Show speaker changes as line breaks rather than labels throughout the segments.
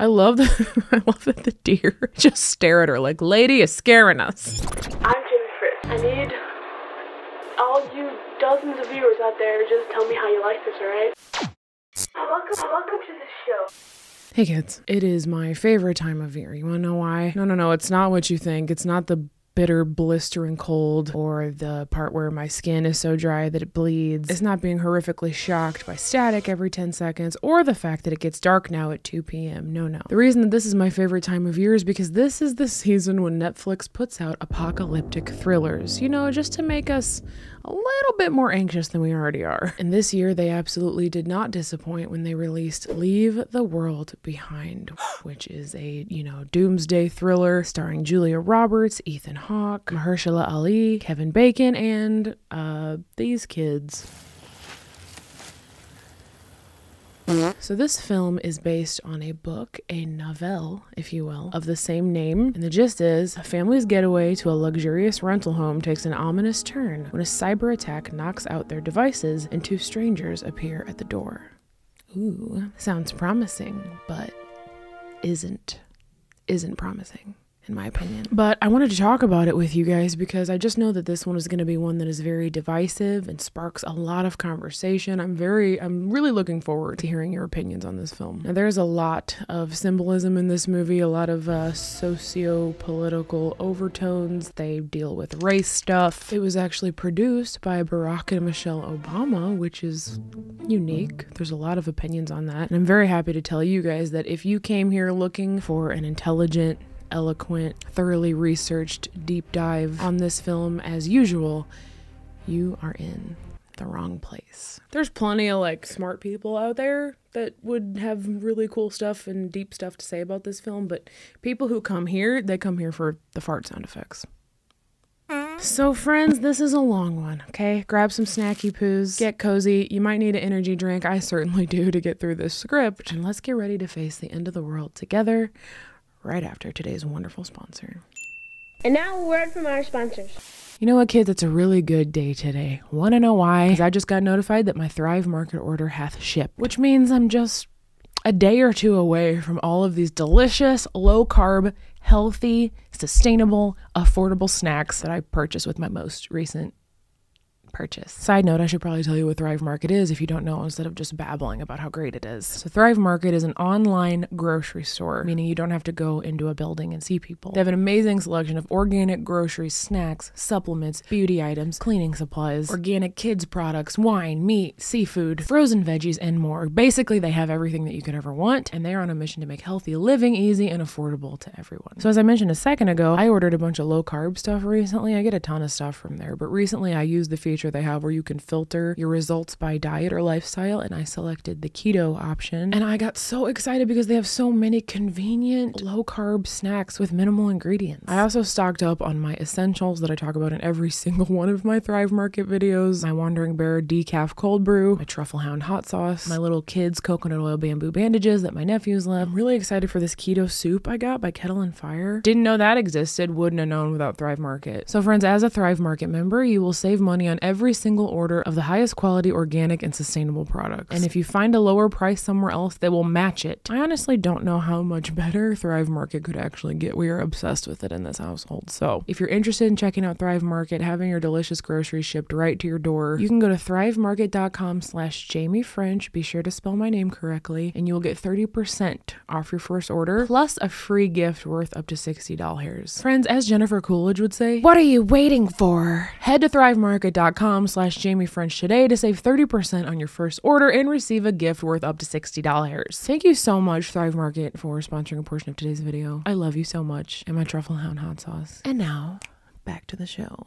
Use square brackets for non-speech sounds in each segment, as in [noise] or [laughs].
I love the [laughs] I love that the deer [laughs] just stare at her like, "Lady, you're scaring us."
I'm Jaime French. I need all you dozens of viewers out there to just tell me how you like this, alright? Welcome, welcome to the show.
Hey kids, it is my favorite time of year. You wanna know why? No, no, no, it's not what you think. It's not the bitter blistering cold or the part where my skin is so dry that it bleeds. It's not being horrifically shocked by static every 10 seconds or the fact that it gets dark now at 2 p.m. No, no. The reason that this is my favorite time of year is because this is the [laughs] season when Netflix puts out apocalyptic thrillers, you know, just to make us a little bit more anxious than we already are. [laughs] And this year, they absolutely did not disappoint when they released Leave the World Behind, which is a, you know, doomsday thriller starring Julia Roberts, Ethan Hawke, Mahershala Ali, Kevin Bacon, and uh, these kids. Mm-hmm. So, this film is based on a book, a novella, if you will, of the same name. And the gist is a family's getaway to a luxurious rental home takes an ominous turn when a cyber attack knocks out their devices and two strangers appear at the door. Ooh, sounds promising, but isn't. Isn't promising in my opinion. But I wanted to talk about it with you guys because I just know that this one is going to be one that is very divisive and sparks a lot of conversation. I'm very, I'm really looking forward to hearing your opinions on this film. Now, there's a lot of symbolism in this movie, a lot of uh, socio political overtones. They deal with race stuff. It was actually produced by Barack and Michelle Obama, which is unique. There's a lot of opinions on that. And I'm very happy to tell you guys that if you came here looking for an intelligent, eloquent, thoroughly researched deep dive on this film as usual, you are in the wrong place. There's plenty of like smart people out there that would have really cool stuff and deep stuff to say about this film, but people who come here, they come here for the fart sound effects. So, friends, this is a long one, okay? Grab some snacky poos, get cozy. You might need an energy drink. I certainly do to get through this script. And let's get ready to face the end of the world together right after today's wonderful sponsor.
And now a word from our sponsors.
You know what, kids? It's a really good day today. Want to know why? Because I just got notified that my Thrive Market order hath shipped, which means I'm just a day or two away from all of these delicious, low carb, healthy, sustainable, affordable snacks that I purchased with my most recent purchase. Side note, I should probably tell you what Thrive Market is if you don't know instead of just babbling about how great it is. So, Thrive Market is an online grocery store, meaning you don't have to go into a building and see people. They have an amazing selection of organic groceries, snacks, supplements, beauty items, cleaning supplies, organic kids products, wine, meat, seafood, frozen veggies, and more. Basically, they have everything that you could ever want, and they are on a mission to make healthy living easy and affordable to everyone. So, as I mentioned a second ago, I ordered a bunch of low carb stuff recently. I get a ton of stuff from there, but recently I used the feature they have where you can filter your results by diet or lifestyle, and I selected the keto option. And I got so excited because they have so many convenient low carb snacks with minimal ingredients. I also stocked up on my essentials that I talk about in every [laughs] single one of my Thrive Market videos my Wandering Bear decaf cold brew, my Truffle Hound hot sauce, my little kids coconut oil bamboo bandages that my nephews love. I'm really excited for this keto soup I got by Kettle and Fire. Didn't know that existed, wouldn't have known without Thrive Market. So, friends, as a Thrive Market member, you will save money on every single order of the highest quality organic and sustainable products. And if you find a lower price somewhere else, they will match it. I honestly don't know how much better Thrive Market could actually get. We are obsessed with it in this household. So if you're interested in checking out Thrive Market, having your delicious groceries shipped right to your door, you can go to thrivemarket.com slash Jaime French. Be sure to spell my name correctly, and you'll get 30% off your first order, plus a free gift worth up to $60. Friends, as Jennifer Coolidge would say, what are you waiting for? Head to thrivemarket.com slash Jaime French today to save 30% on your first order and receive a gift worth up to $60. Thank you so much, Thrive Market, for sponsoring a portion of today's video. I love you so much and my Truffle Hound hot sauce. And now, back to the show.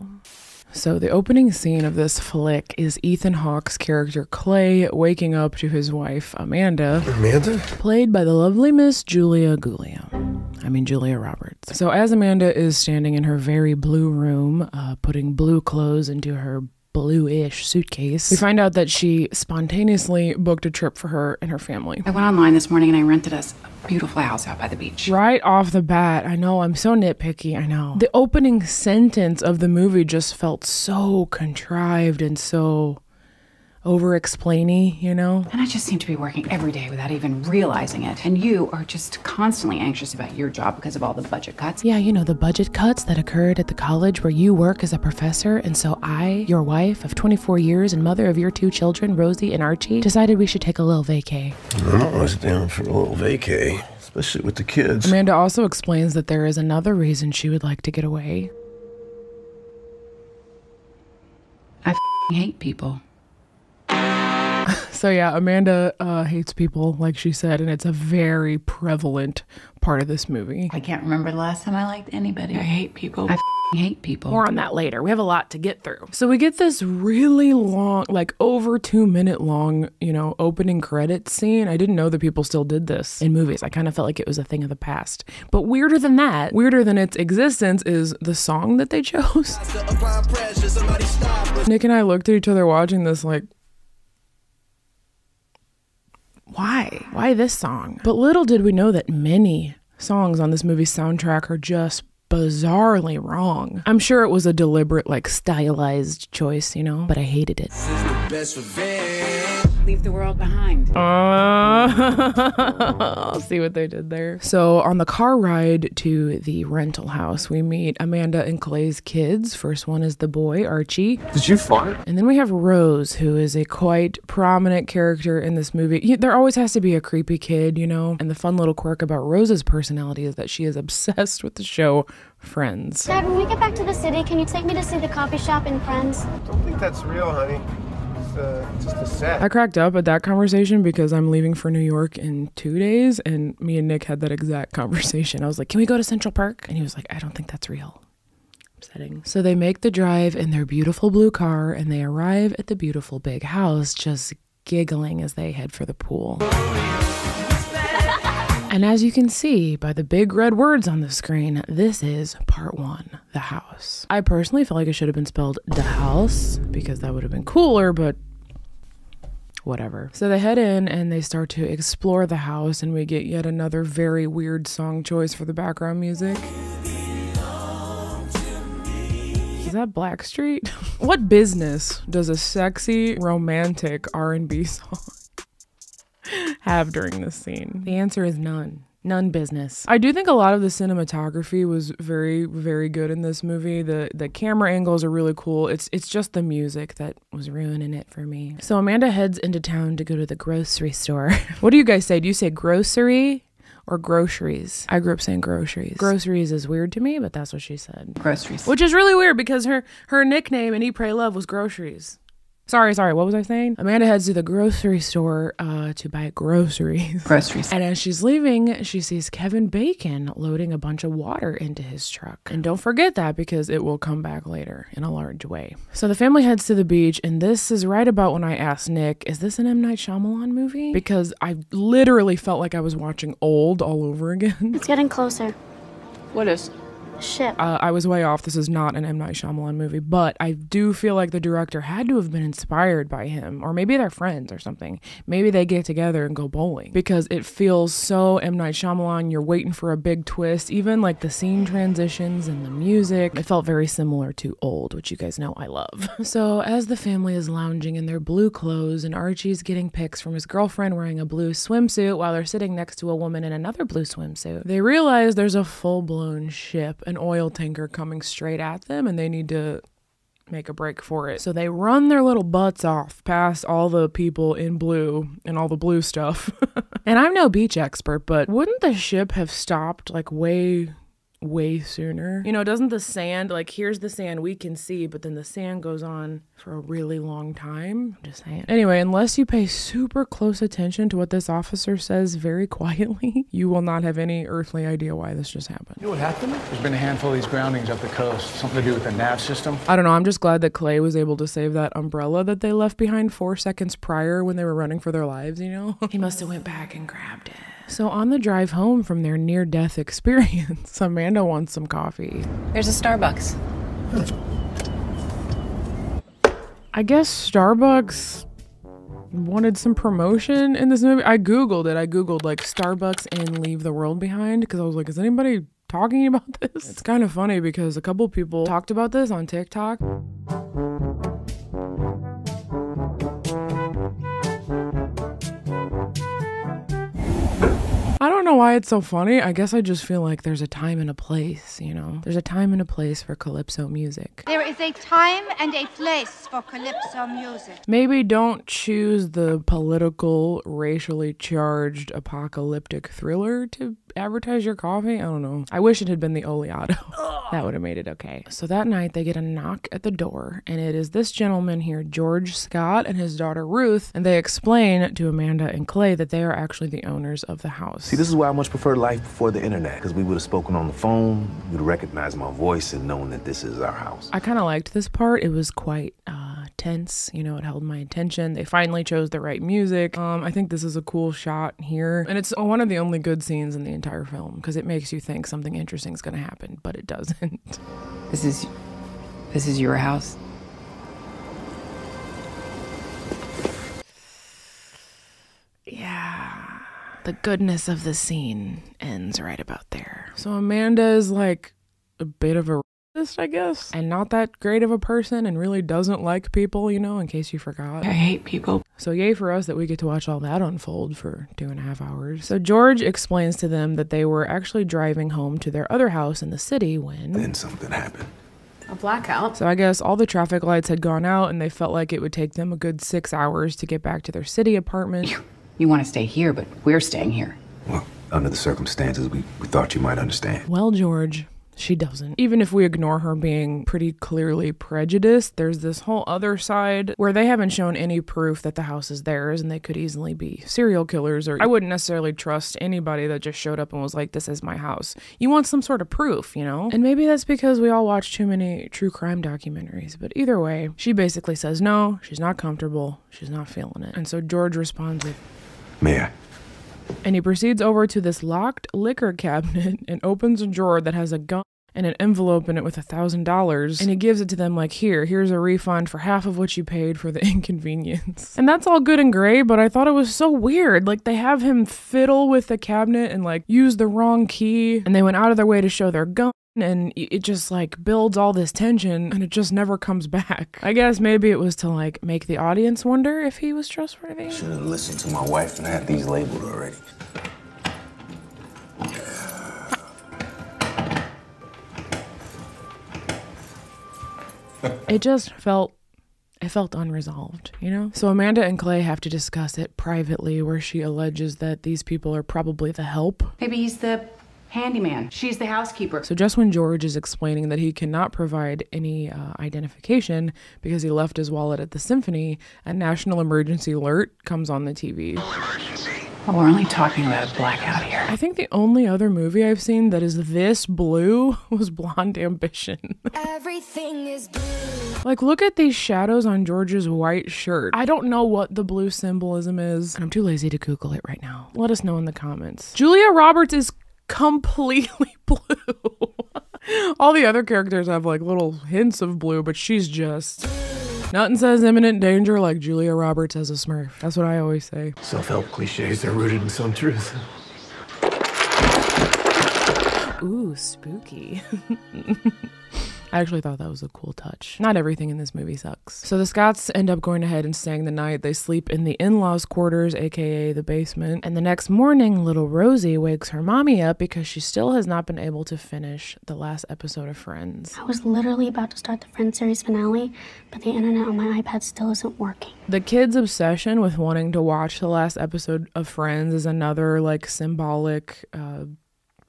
So, the opening scene of this flick is Ethan Hawke's character Clay waking up to his wife Amanda,
Amanda?
played by the lovely Miss Julia Gulia. I mean, Julia Roberts. So, as Amanda is standing in her very blue room, uh, putting blue clothes into her blue-ish suitcase. We find out that she spontaneously booked a trip for her and her family.
I went online this morning and I rented us a beautiful house out by the beach.
Right off the bat, I know I'm so nitpicky, I know. The opening sentence of the movie just felt so contrived and so over explainy, you know?
And I just seem to be working every day without even realizing it. And you are just constantly anxious about your job because of all the budget cuts.
Yeah, you know, the budget cuts that occurred at the college where you work as a professor. And so I, your wife of 24 years and mother of your two children, Rosie and Archie, decided we should take a little vacay.
I'm always down for a little vacay, especially with the kids.
Amanda also explains that there is another reason she would like to get away.
I hate people.
So yeah, Amanda uh, hates people, like she said, and it's a very prevalent part of this movie.
I can't remember the last time I liked anybody. I hate people. I hate people.
More on that later. We have a lot to get through. So we get this really long, like over two minute long, you know, opening credits scene. I didn't know that people still did this in movies. I kind of felt like it was a thing of the past. But weirder than that, weirder than its existence is the song that they [laughs] chose. Nick and I looked at each other watching this like, why? Why this song? But little did we know that many songs on this movie's soundtrack are just bizarrely wrong. I'm sure it was a deliberate, like, stylized choice, you know, but I hated it.
Leave the world behind. [laughs]
Uh, see what they did there. So, on the car ride to the rental house, we meet Amanda and Clay's kids. First one is the boy, Archie.
Did you fart?
And then we have Rose, who is a quite prominent character in this movie. There always has to be a creepy kid, you know? And the fun little quirk about Rose's personality is that she is [laughs] obsessed with the show Friends.
Dad, when we get back to the city, can you take me to see the coffee shop in friends?
don't think that's real, honey. Just a set.
I cracked up at that conversation because I'm leaving for New York in two days, and me and Nick had that exact [laughs] conversation. I was like, Can we go to Central Park? And he was like, I don't think that's real. Upsetting. So they make the drive in their beautiful blue car, and they arrive at the beautiful big house, just giggling as they head for the pool. And as you can see by the big red words on the screen, this is part one, the house. I personally feel like it should have been spelled the house because that would have been cooler, but whatever. So they head in and they start to explore the house, and we get yet another very weird song choice for the background music. Is that Blackstreet? [laughs] what business does a sexy romantic R&B song have during this scene? The answer is none. None business. I do think a lot of the cinematography was very, very good in this movie. The the camera angles are really cool. It's it's just the music that was ruining it for me. So Amanda heads into town to go to the grocery store. [laughs] what do you guys say? Do you say grocery or groceries? I grew up saying groceries. Groceries is weird to me, but that's what she said.
Groceries.
Which is really weird because her her nickname in Eat Pray Love was groceries. Sorry, sorry. What was I saying? Amanda heads to the grocery store uh, to buy groceries. [laughs]
Groceries.
And as she's leaving, she sees Kevin Bacon loading a bunch of water into his truck. And don't forget that because it will come back later in a large way. So the family heads to the beach, and this is right about when I asked Nick, is this an M. Night Shyamalan movie? Because I literally felt like I was watching Old all over again.
It's getting closer.
What is?
Ship.
Uh, I was way off. This is not an M. Night Shyamalan movie, but I do feel like the director had to have been inspired by him, or maybe they're friends or something. Maybe they get together and go bowling because it feels so M. Night Shyamalan. You're waiting for a big twist, even like the scene transitions and the music. It felt very similar to Old, which you guys know I love. [laughs] So as the family is lounging in their blue clothes and Archie's getting pics from his girlfriend wearing a blue swimsuit while they're sitting next to a woman in another blue swimsuit, they realize there's a full blown ship, an oil tanker coming straight at them, and they need to make a break for it. So they run their little butts off past all the people in blue and all the blue stuff. [laughs] and I'm no beach expert, but wouldn't the ship have stopped like way way sooner. You know, doesn't the sand like here's the sand we can see, but then the sand goes on for a really long time? I'm just saying. Anyway, unless you pay super close attention to what this officer says very [laughs] quietly, you will not have any earthly idea why this just happened.
You know what happened? There's been a handful of these groundings up the coast. Something to do with the nav system.
I don't know. I'm just glad that Clay was able to save that umbrella that they left behind four seconds prior when they were running for their lives, you know? he must have went back and grabbed it. So on the drive home from their near-death [laughs] experience, Amanda wants some coffee.
There's a Starbucks.
I guess Starbucks wanted some promotion in this movie. I googled it. I googled like Starbucks and Leave the World Behind because I was like, is anybody talking about [laughs] this? It's kind of funny because a couple people talked about this on TikTok. Why it's so funny. I guess I just feel like there's a time and a place, you know? There's a time and a place for calypso music.
There is a time and a place for calypso music.
Maybe don't choose the political, racially charged, apocalyptic thriller to advertise your coffee. I don't know. I wish it had been the Oleato. [laughs] that would have made it okay. So that night, they get a knock at the door, and it is this gentleman here, George Scott, and his daughter Ruth, and they explain to Amanda and Clay that they are actually the owners of the house.
See, this is why I much prefer life before the internet, because we would have spoken on the phone, you'd have recognized my voice and known that this is our house.
I kind of liked this part. It was quite uh, tense. You know, it held my attention. They finally chose the right music. Um, I think this is a cool shot here, and it's one of the only good scenes in the entire film because it makes you think something interesting is going to happen, but it doesn't. [laughs]
This is this is your house.
Yeah. The goodness of the scene ends right about there. So Amanda is like a bit of a racist, I guess, and not that great of a person and really doesn't like people, you know, in case you forgot.
I hate people.
So yay for us that we get to watch all that unfold for two and a half hours. So George explains to them that they were actually driving home to their other house in the city when
Then something happened.
A blackout.
so I guess all the traffic lights had gone out and they felt like it would take them a good six hours to get back to their city apartment.
You want to stay here, but we're staying here.
Well, under the circumstances, we, we thought you might understand.
Well, George, she doesn't. Even if we ignore her being pretty clearly prejudiced, there's this whole other side where they haven't shown any proof that the house is theirs and they could easily be serial killers or I wouldn't necessarily trust anybody that just showed up and was like, This is my house. You want some sort of proof, you know? And maybe that's because we all watch too many true crime documentaries. But either way, she basically says no, she's not comfortable, she's not feeling it. And so George responds with,
May I?
And he proceeds over to this locked liquor cabinet [laughs] and opens a drawer that has a gun and an envelope in it with a thousand dollars. And he gives it to them like here here's a refund for half of what you paid for the [laughs] inconvenience. And that's all good and great but i thought it was so weird. Like they have him fiddle with the cabinet and like use the wrong key. And they went out of their way to show their gun and it just like builds all this tension and it just never comes back. I guess maybe it was to like make the audience wonder if he was trustworthy.
Should have listened to my wife and had these labeled already.
it just felt it felt unresolved, you know? So Amanda and Clay have to discuss it privately where she alleges that these people are probably the help.
Maybe he's the handyman. She's the housekeeper.
So just when George is explaining that he cannot provide any uh, identification because he left his wallet at the symphony, a national emergency alert comes on the TV.
Well, we're only talking about a blackout here.
I think the only other movie I've seen that is this blue [laughs] was Blonde Ambition.
Everything is blue.
Like, look at these shadows on George's white shirt. I don't know what the blue symbolism is, and I'm too lazy to Google it right now. Let us know in the comments. Julia Roberts is completely [laughs] blue. All the other characters have like little hints of blue, but she's just. Nothing says imminent danger like Julia Roberts as a smurf. That's what I always say.
Self help cliches are rooted in some truth.
Ooh, spooky. [laughs] I actually thought that was a cool touch. Not everything in this movie sucks. So the Scotts end up going ahead and staying the night. They sleep in the in law's quarters, aka the basement. And the next morning, little Rosie wakes her mommy up because she still has not been able to finish the last episode of Friends.
I was literally about to start the Friends series finale, but the internet on my iPad still isn't working.
The kid's obsession with wanting to watch the last episode of Friends is another like symbolic uh,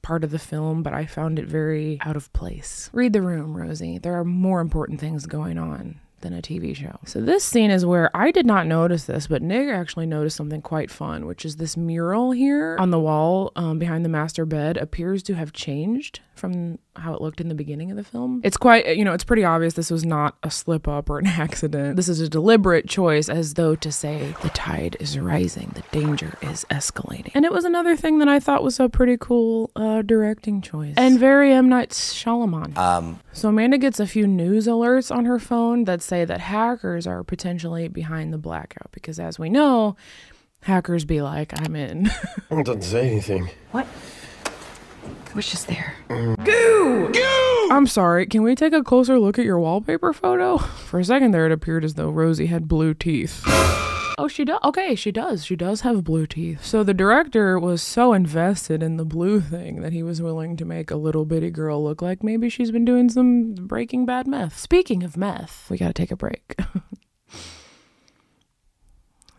part of the film, but I found it very out of place. Read the room, Rosie. There are more important things going on than a TV show. So this scene is where I did not notice this, but Nick actually noticed something quite fun, which is this mural here on the wall um, behind the master bed appears to have changed from how it looked in the beginning of the film. It's quite, you know, it's pretty obvious this was not a slip up or an [laughs] accident. This is a deliberate choice as though to say the tide is rising, the danger is escalating. And it was another thing that I thought was a pretty cool uh, directing choice. And very M. Night Shyamalan.
Um,
So Amanda gets a few news alerts on her phone that say that hackers are potentially behind the blackout because as we know, hackers be like, I'm in. [laughs]
It doesn't say anything.
What? I was just there.
I'm sorry, can we take a closer look at your wallpaper photo? For a second there, it appeared as though Rosie had blue teeth. Oh, she does. Okay, she does. She does have blue teeth. So the director was so invested in the blue thing that he was willing to make a little bitty girl look like maybe she's been doing some Breaking Bad meth. Speaking of meth, we gotta take a break. [laughs]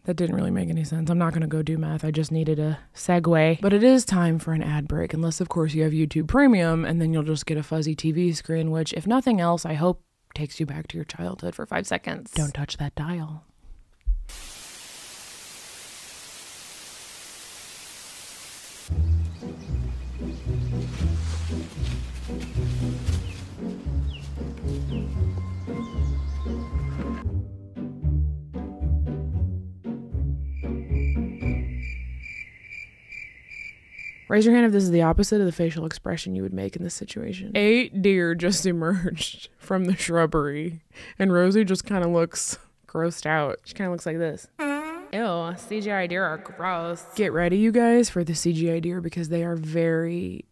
That didn't really make any sense. I'm not going to go do math. I just needed a segue. But it is time for an ad break, unless, of course, you have YouTube Premium, and then you'll just get a fuzzy TV screen, which, if nothing else, I hope takes you back to your childhood for five seconds. Don't touch that dial. Raise your hand if this is the opposite of the facial expression you would make in this situation. Eight deer just [laughs] emerged from the shrubbery, and Rosie just kind of looks grossed out. She kind of looks like this. Ew, CGI deer are gross. Get ready, you guys, for the CGI deer because they are very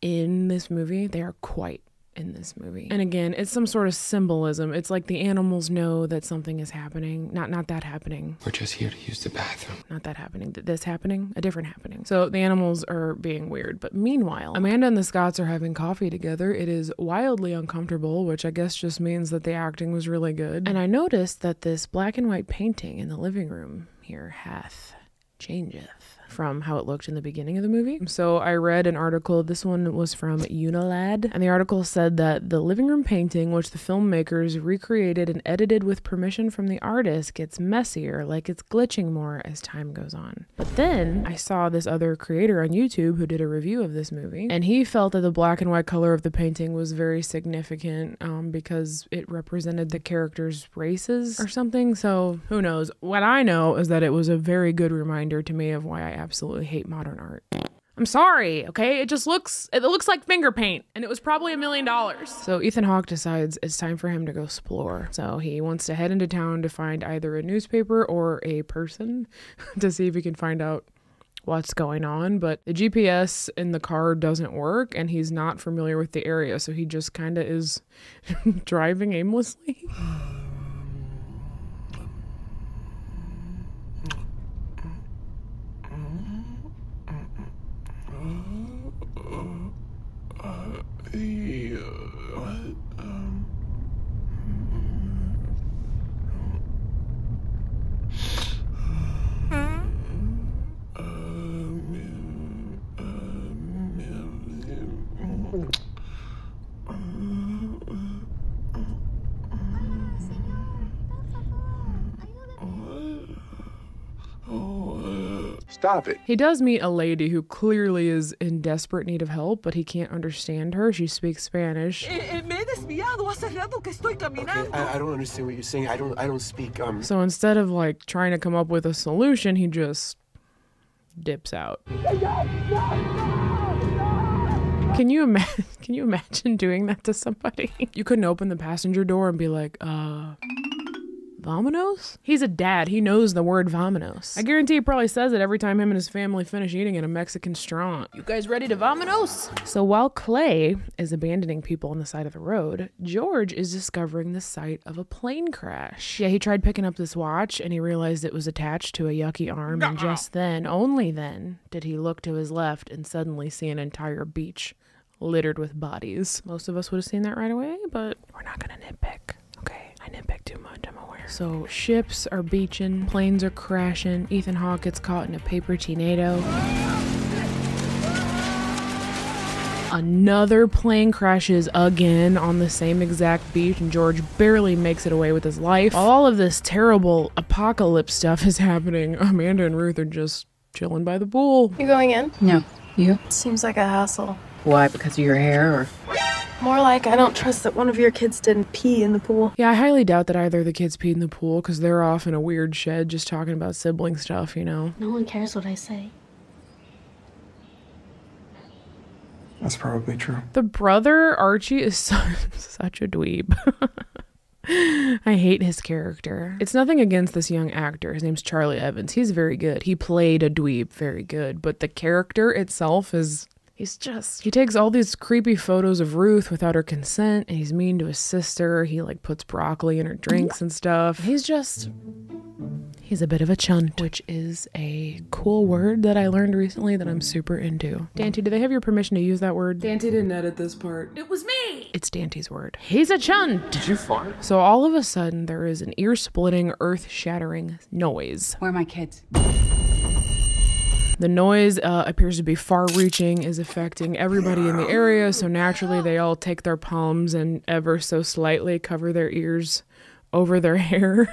in this movie. They are quite in this movie. And again, it's some sort of symbolism. It's like the animals know that something is happening. Not not that happening.
We're just here to use the bathroom.
Not that happening. Th- This happening. A different happening. So the animals are being weird. But meanwhile, Amanda and the Scotts are having coffee together. It is wildly uncomfortable, which I guess just means that the acting was really good. And I noticed that this black and white painting in the living room here hath changeth from how it looked in the beginning of the movie. So I read an article, this one was from Unilad, and the article said that the living room painting, which the filmmakers recreated and edited with permission from the artist, gets messier, like it's glitching more as time goes on. But then I saw this other creator on YouTube who did a review of this movie, and he felt that the black and white color of the painting was very significant um, because it represented the characters' races or something. So who knows? What I know is that it was a very good reminder to me of why I absolutely hate modern art. I'm sorry, okay? It just looks it looks like finger paint and it was probably a million dollars. So Ethan Hawke decides it's time for him to go explore. So he wants to head into town to find either a newspaper or a person [laughs] to see if he can find out what's going on, but the GPS in the car doesn't work and he's not familiar with the area, so he just kind of is [laughs] driving aimlessly. [sighs] [laughs] Yeah.
Stop it.
He does meet a lady who clearly is in desperate need of help, but he can't understand her. She speaks Spanish.
me he desviado hace rato que estoy caminando.
I, I don't understand what you're saying. I don't. I don't speak. Um.
So instead of like trying to come up with a solution, he just dips out. Can you imagine? [laughs] Can you imagine doing that to somebody? [laughs] You couldn't open the passenger door and be like, uh, Vominos? He's a dad. He knows the word vominos. I guarantee he probably says it every time him and his family finish eating at a Mexican restaurant. You guys ready to vominos? So while Clay is abandoning people on the side of the road, George is discovering the site of a plane crash. Yeah, he tried picking up this watch and he realized it was attached to a yucky arm, and just then, only then, did he look to his left and suddenly see an entire beach littered with bodies. Most of us would have seen that right away, but we're not gonna nitpick. Okay, I nitpick too much, I'm aware. So ships are beaching, planes are crashing, Ethan Hawke gets caught in a paper tornado. Another plane crashes again on the same exact beach, and George barely makes it away with his life. While all of this terrible apocalypse stuff is happening, Amanda and Ruth are just chilling by the pool.
You going in?
No. You?
Seems like a hassle.
Why? Because of your hair or?
More like I don't trust that one of your kids didn't pee in the pool.
Yeah, I highly doubt that either of the kids peed in the pool because they're off in a weird shed just talking about sibling stuff, you know?
No one cares what I say.
That's probably true.
The brother, Archie, is so, [laughs] such a dweeb. [laughs] I hate his character. It's nothing against this young actor. His name's Charlie Evans. He's very good. He played a dweeb very good, but the character itself is. He's just. He takes all these creepy photos of Ruth without her consent, and he's mean to his sister. He, like, puts broccoli in her drinks and stuff. He's just. He's a bit of a chunt, which is a cool word that I learned recently that I'm super into. Dante, do they have your permission to use that word?
Dante didn't edit this part.
It was me!
It's Dante's word. He's a chunt!
Did you fart?
So all of a sudden, there is an ear splitting, earth shattering noise.
Where are my kids?
The noise uh, appears to be far reaching, is affecting everybody in the area, so naturally they all take their palms and ever so slightly cover their ears over their [laughs] hair.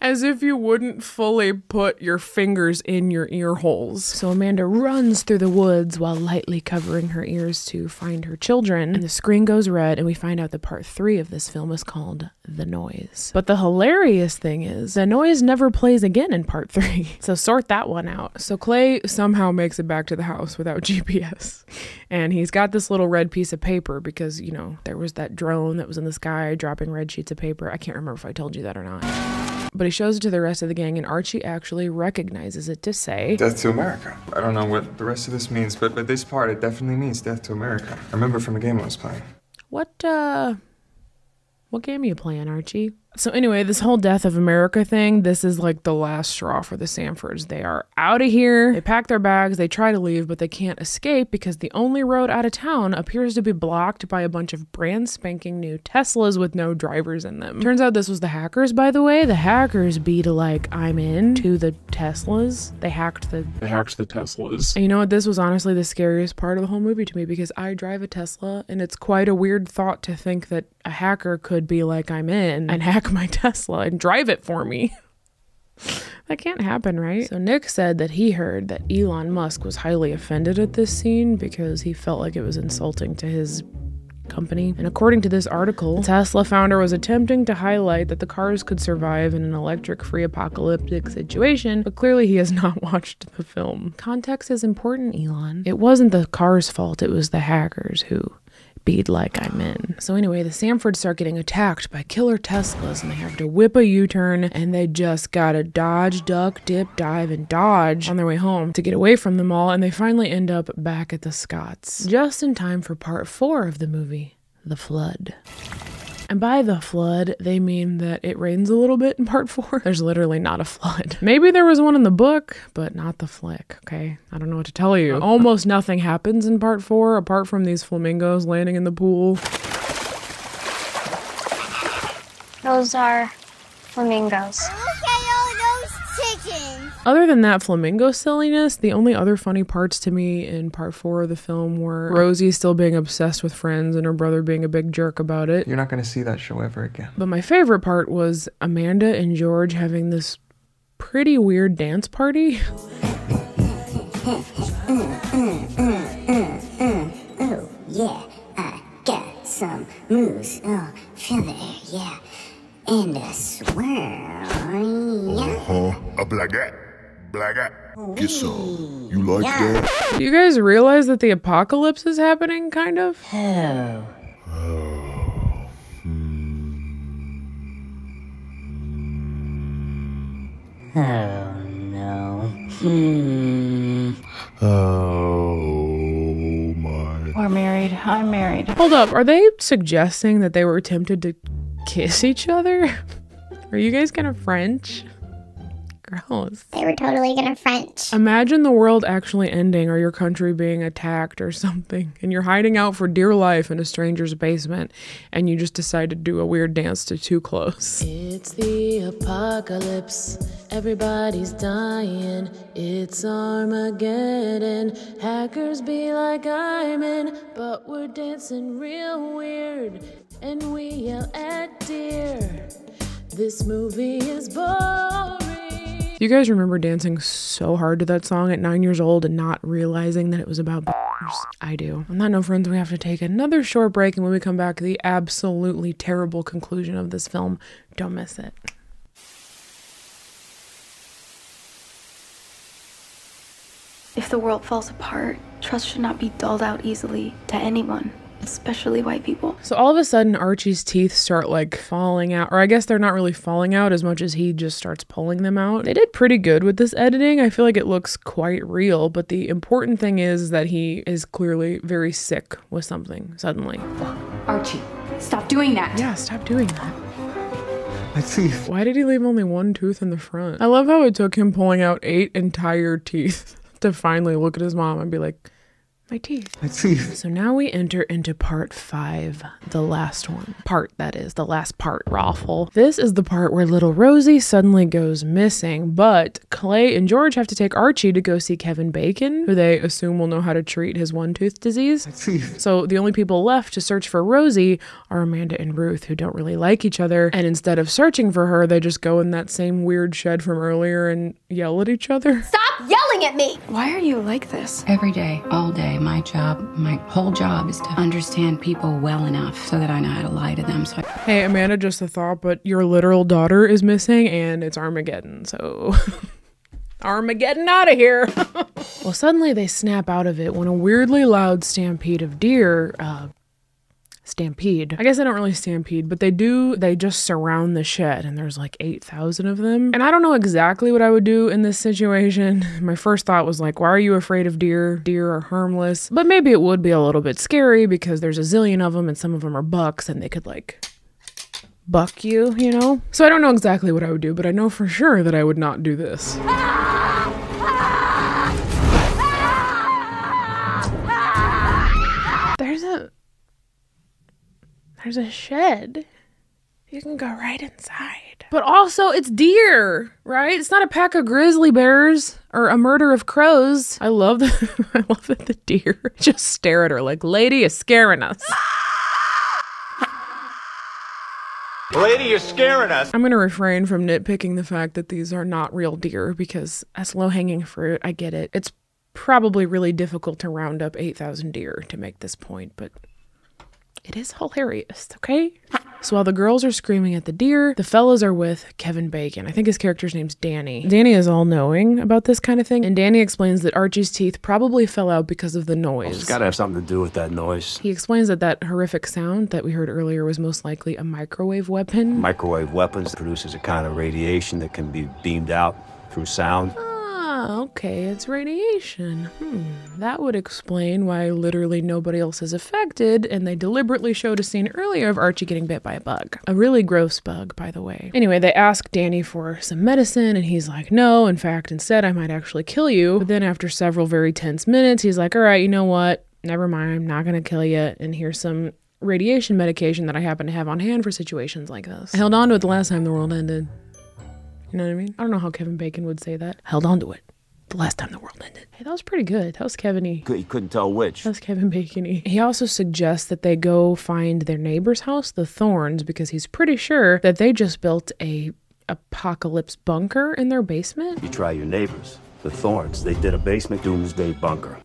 As if you wouldn't fully put your fingers in your ear holes. So Amanda runs through the woods while lightly covering her ears to find her children. And the screen goes red, and we find out that part three of this film is called The Noise. But the hilarious thing is, the noise never plays again in part three. [laughs] So sort that one out. So Clay somehow makes it back to the house without [laughs] GPS. And he's got this little red piece of paper because, you know, there was that drone that was in the sky dropping red sheets of paper. I can't remember if I told you that or not. But he shows it to the rest of the gang, and Archie actually recognizes it to say,
Death to America. I don't know what the rest of this means, but but this part it definitely means Death to America. I remember from a game I was playing.
What, uh, what game are you playing, Archie? So anyway, this whole death of America thing, this is like the last straw for the Sandfords. They are out of here. They pack their bags, they try to leave, but they can't escape because the only road out of town appears to be blocked by a bunch of brand spanking new Teslas with no drivers in them. Turns out this was the hackers, by the way. The hackers beat like I'm in to the Teslas. They hacked the
They hacked the Teslas.
and you know what? This was honestly the scariest part of the whole movie to me because I drive a Tesla and it's quite a weird thought to think that a hacker could be like, I'm in and hack my [laughs] Tesla and drive it for me. [laughs] that can't happen, right? So Nick said that he heard that Elon Musk was highly offended at this scene because he felt like it was insulting to his company. And according to this article, the Tesla founder was attempting to highlight that the cars could survive in an electric free apocalyptic situation, but clearly he has [laughs] not watched the film. Context is important, Elon. It wasn't the car's fault, it was the hackers who beat like I'm in. So anyway, the Sandfords start getting attacked by killer Teslas and they have to whip a U-turn and they just gotta dodge, duck, dip, dive, and dodge on their way home to get away from them all and they finally end up back at the Scotts. Just in time for part four of the movie, The Flood. And by the flood, they mean that it rains a little bit in part [laughs] four. There's literally not a flood. [laughs] Maybe there was one in the book, but not the flick, okay? I don't know what to tell you. Oh. Almost nothing happens in part four apart from these flamingos landing in the pool.
Those are flamingos.
Oh, Other than that flamingo silliness, the only other funny parts to me in part four of the film were Rosie still being obsessed with friends and her brother being a big jerk about it.
You're not gonna see that show ever again.
But my favorite part was Amanda and George having this pretty weird dance party. [laughs]
Oh, uh, uh, uh, oh, yeah, I got some moves. Oh, feel the yeah. And a swirl, yeah.
Huh? A black Black Get some. You like that?
Do you guys realize that the apocalypse is happening, kind of?
Oh. Oh, no. Hmm.
Oh my.
We're married. I'm married.
Hold up, are they suggesting that they were tempted to kiss each other? [laughs] Are you guys kind of French? Gross.
They were totally gonna French.
Imagine the world actually ending or your country being attacked or [laughs] something, and you're hiding out for dear life in a stranger's basement, and you just decide to do a weird dance to Too Close.
It's the apocalypse. Everybody's dying. It's Armageddon. Hackers be like I'm in, but we're dancing real weird. And we yell at deer. This movie is boring.
You guys remember dancing so hard to that song at nine years old and not realizing that it was about? I do. On that note, friends, we have to take another short break, and when we come back, the absolutely terrible conclusion of this film. Don't miss it.
If the world falls apart, trust should not be dulled out easily to anyone, especially white people.
So all of a sudden, Archie's teeth start like falling out, or I guess they're not really falling out as much as he just starts pulling them out. They did pretty good with this editing. I feel like it looks quite real, but the important thing is that he is clearly very sick with something suddenly.
Archie, stop doing that.
Yeah, stop doing that.
My teeth.
Why did he leave only one tooth in the front? I love how it took him pulling out eight entire teeth [laughs] to finally look at his mom and be like, my teeth.
My teeth.
So now we enter into part five, the last one. Part, that is, the last part, Raffle. This is the part where little Rosie suddenly goes missing, but Clay and George have to take Archie to go see Kevin Bacon, who they assume will know how to treat his one tooth disease.
My teeth.
So the only people left to search for Rosie are Amanda and Ruth, who don't really like each other. And instead of searching for her, they just go in that same weird shed from earlier and yell at each other.
Stop yelling at me!
Why are you like this? Every day, all day, my job, my whole job is to understand people well enough so that I know how to lie to them. So I
Hey, Amanda, just a thought, but your literal daughter is missing and it's Armageddon, so. [laughs] Armageddon out of here. [laughs] well, suddenly they snap out of it when a weirdly loud stampede of deer, uh, stampede. I guess they don't really stampede, but they do, they just surround the shed and there's like 8,000 of them. And I don't know exactly what I would do in this situation. [laughs] My first thought was like, why are you afraid of deer? Deer are harmless. But maybe it would be a little bit scary because there's a zillion of them and some of them are bucks and they could like buck you, you know? So I don't know exactly what I would do, but I know for sure that I would not do this. There's there's a shed. You can go right inside. But also it's deer, right? It's not a pack of grizzly bears or a murder of crows. I love that [laughs] I love that the deer [laughs] just stare at her like, lady, you're scaring us.
Lady, you're scaring us.
I'm going to refrain from nitpicking the fact that these are not real deer because that's low hanging fruit. I get it. It's probably really difficult to round up 8,000 deer to make this point, but it is hilarious, okay? So while the girls are screaming at the deer, the fellas are with Kevin Bacon. I think his character's name's Danny. Danny is all knowing about this kind of thing, and Danny explains that Archie's teeth probably fell out because of the noise.
It's got to have something to do with that noise.
He explains that that horrific sound that we heard earlier was most likely a microwave weapon.
Microwave weapons produces a kind of radiation that can be beamed out through sound.
Ah, okay, it's radiation. Hmm, that would explain why literally nobody else is affected, and they deliberately showed a scene earlier of Archie getting bit by a bug. A really gross bug, by the way. Anyway, they ask Danny for some medicine, and he's like, no, in fact, instead, I might actually kill you. But then after several very tense minutes, he's like, all right, you know what? Never mind, I'm not gonna kill you, and here's some radiation medication that I happen to have on hand for situations like this. I held on to it the last time the world ended. You know what I mean? I don't know how Kevin Bacon would say that. Held on to it the last time the world ended. Hey, that was pretty good. That was Kevin-y.
He couldn't tell which.
That was Kevin Bacon-y. He also suggests that they go find their neighbor's house, the Thornes, because he's pretty sure that they just built a apocalypse bunker in their basement.
You try your neighbors, the Thornes. They did a basement doomsday bunker.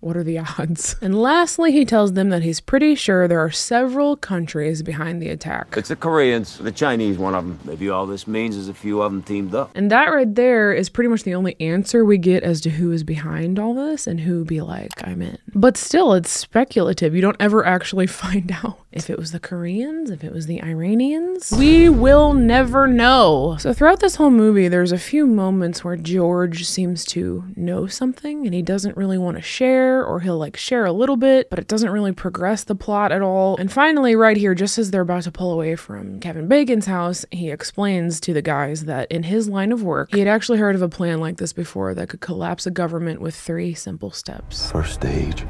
What are the odds? [laughs] And lastly, he tells them that he's pretty sure there are several countries behind the attack.
It's the Koreans, the Chinese, one of them. Maybe all this means is a few of them teamed up.
And that right there is pretty much the only answer we get as to who is behind all this and who be like, I'm in. But still, it's speculative. You don't ever actually [laughs] find out if it was the Koreans, if it was the Iranians. We will never know. So throughout this whole movie, there's a few moments where George seems to know something and he doesn't really want to share or he'll like share a little bit, but it doesn't really progress the plot at all. And finally, right here, just as they're about to pull away from Kevin Bacon's house, he explains to the guys that in his line of work, he had actually heard of a plan like this before that could collapse a government with three simple steps.
First stage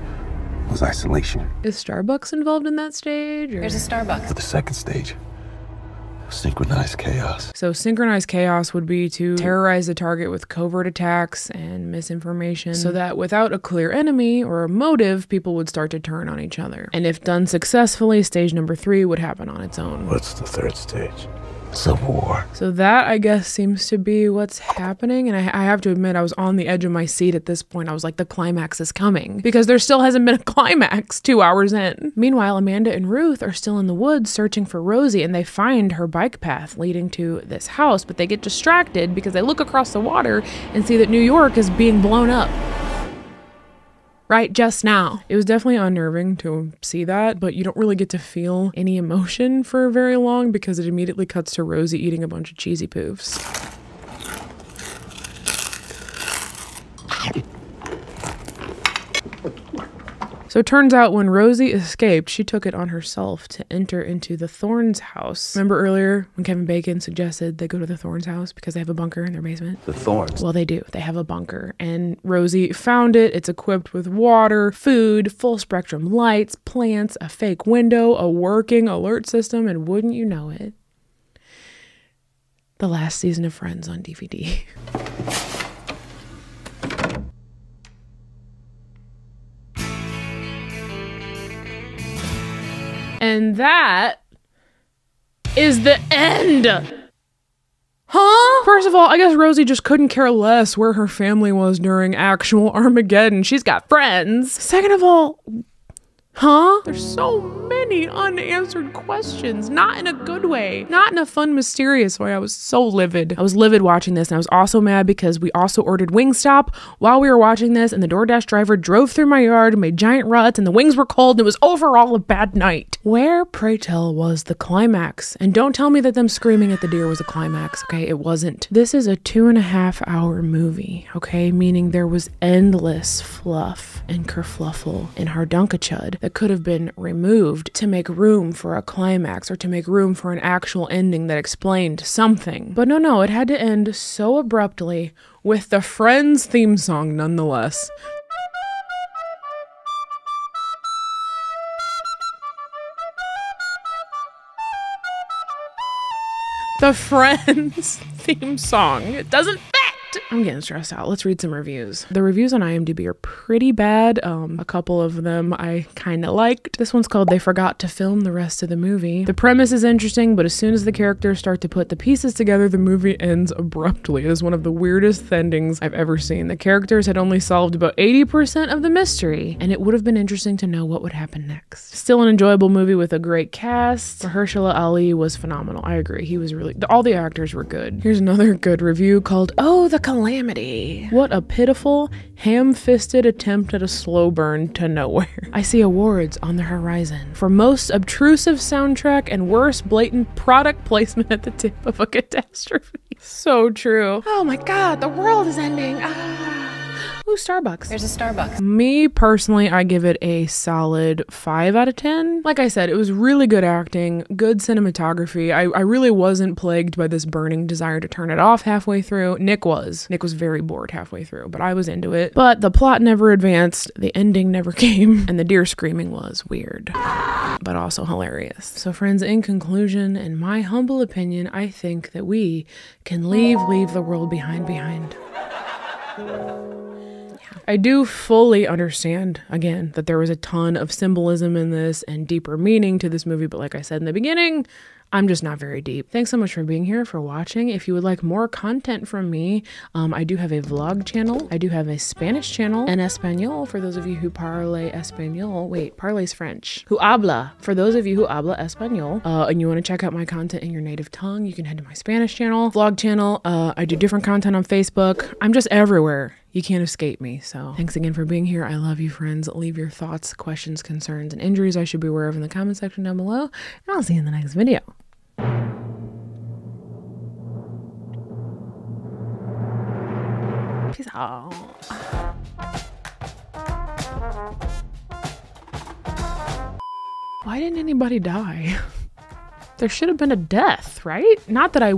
was isolation.
Is Starbucks involved in that stage? Or?
There's a Starbucks.
For the second stage, synchronized chaos.
So, synchronized chaos would be to terrorize the target with covert attacks and misinformation so that without a clear enemy or a motive, people would start to turn on each other. And if done successfully, stage number three would happen on its own.
What's the third stage? Civil War.
So that I guess seems to be what's happening. And I, I, have to admit, I was on the edge of my seat at this point. I was like, the climax is coming because there still hasn't been a [laughs] climax two hours in. Meanwhile, Amanda and Ruth are still in the woods searching for Rosie and they find her bike path leading to this house, but they get distracted because they look across the water and see that New York is being blown up right just now. It was definitely unnerving to see that, but you don't really get to feel any emotion for very long because it immediately cuts to Rosie eating a bunch of cheesy poofs. So it turns out when Rosie escaped, she took it on herself to enter into the Thornes house. Remember earlier when Kevin Bacon suggested they go to the Thornes house because they have a bunker in their basement?
The Thornes.
Well, they do. They have a bunker. And Rosie found it. It's equipped with water, food, full spectrum lights, plants, a fake window, a working alert system, and wouldn't you know it? The last season of Friends on DVD. [laughs] And that is the end. Huh? First of all, I guess Rosie just couldn't care less where her family was during actual [laughs] Armageddon. She's got friends. Second of all, Huh? There's so many unanswered questions. Not in a good way. Not in a fun, mysterious way. I was so livid. I was livid watching this, and I was also mad because we also ordered Wingstop while we were watching this, and the DoorDash driver drove through my yard, made giant ruts, and the wings were cold, and it was overall a bad night. Where, pray tell, was the climax? And don't tell me that them screaming at the deer was a climax, okay? It wasn't. This is a two and a half hour movie, okay? Meaning there was endless fluff and kerfluffle and hardunkachud that could have been removed to make room for a climax or to make room for an actual ending that explained something. But no, no, it had to end so abruptly with the Friends theme song nonetheless. The Friends [laughs] theme song. It doesn't fit. I'm getting stressed out. Let's read some reviews. The reviews on IMDb are pretty bad. Um, a couple of them I kind of liked. This one's called They Forgot to Film the Rest of the Movie. The premise is interesting, but as soon as the characters start to put the pieces together, the movie ends abruptly. It is one of the weirdest endings I've ever seen. The characters had only solved about 80% of the mystery, and it would have been interesting to know what would happen next. Still an enjoyable movie with a great cast. Mahershala Ali was phenomenal. I agree. He was really, all the actors were good. Here's another good review called Oh, the Calamity. What a pitiful, ham fisted attempt at a slow burn to nowhere. I see awards on the horizon for most obtrusive soundtrack and worst blatant product placement at the tip of a catastrophe. So true. Oh my god, the world is ending. Ah. Ooh, Starbucks.
There's a Starbucks.
Me personally, I give it a solid 5 out of 10. Like I said, it was really good acting, good cinematography. I, I really wasn't plagued by this burning desire to turn it off halfway through. Nick was. Nick was very bored halfway through, but I was into it. But the plot never advanced, the ending never [laughs] came, and the deer screaming was weird, but also hilarious. So, friends, in conclusion, in my humble opinion, I think that we can leave, leave the world behind, behind. I do fully understand, again, that there was a ton of symbolism in this and deeper meaning to this movie, but like I said in the beginning, I'm just not very deep. Thanks so much for being here, for watching. If you would like more content from me, um, I do have a vlog channel. I do have a Spanish channel and Espanol for those of you who parle Espanol. Wait, parle's French. Who habla. For those of you who habla Espanol uh, and you want to check out my content in your native tongue, you can head to my Spanish channel, vlog channel. Uh, I do different content on Facebook. I'm just everywhere. You can't escape me. So thanks again for being here. I love you, friends. Leave your thoughts, questions, concerns, and injuries I should be aware of in the comment section down below. And I'll see you in the next video. Peace out. Why didn't anybody die? [laughs] There should have been a death, right? Not that I.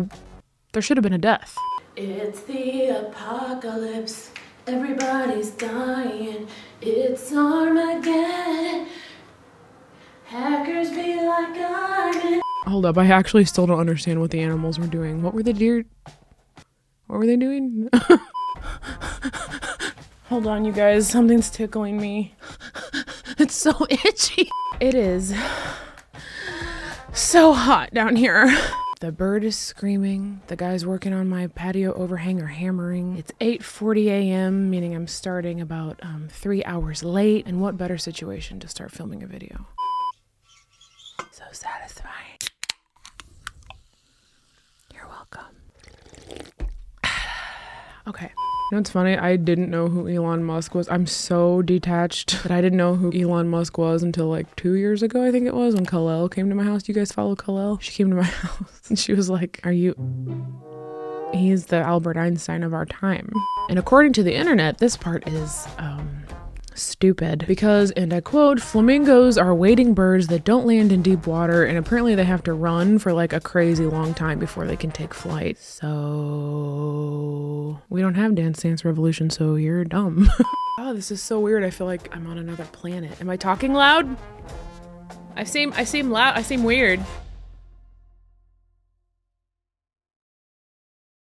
There should have been a death.
It's the apocalypse. Everybody's dying. It's Armageddon. Hackers be like I'm.
Hold up, I actually still don't understand what the animals were doing. What were the deer? What were they doing? [laughs] Hold on, you guys. Something's tickling me. It's so [laughs] itchy. It is so hot down here. The bird is screaming. The guys working on my patio overhang are hammering. It's 8:40 a.m., meaning I'm starting about um, three hours late. And what better situation to start filming a video? So satisfying. You're welcome. [sighs] okay. You know it's funny? I didn't know who Elon Musk was. I'm so detached [laughs] that I didn't know who Elon Musk was until like two years ago, I think it was, when Kalel came to my house. You guys follow Kalel? She came to my [laughs] house and she was like, Are you. He's the Albert Einstein of our time. And according to the internet, this part is um, stupid because, and I quote, flamingos are wading birds that don't land in deep water, and apparently they have to run for like a crazy long time before they can take flight. So we don't have Dance Dance Revolution, so you're dumb. [laughs] oh, this is so weird. I feel like I'm on another planet. Am I talking loud? I seem I seem loud. I seem weird.